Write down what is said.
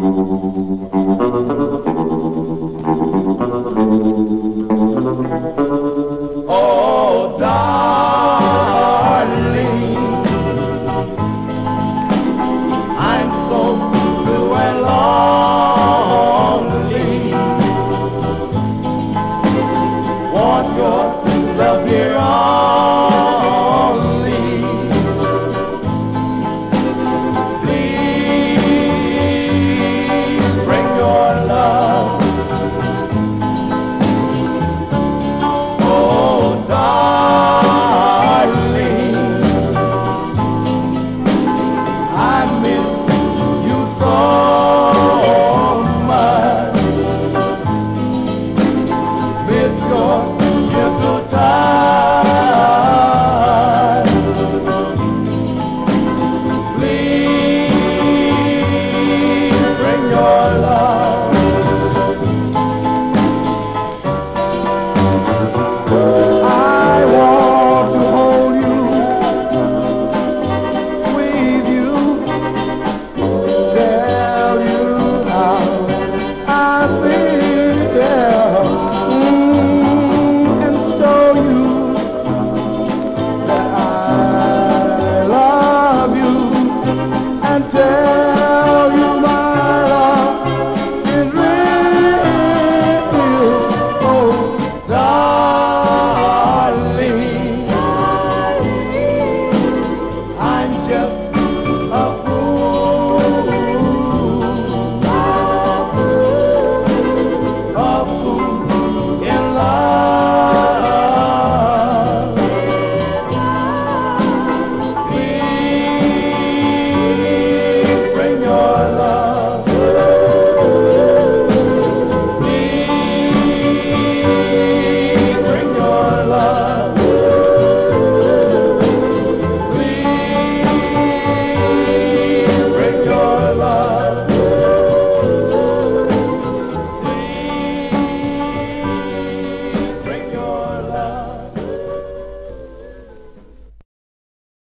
うん Lord.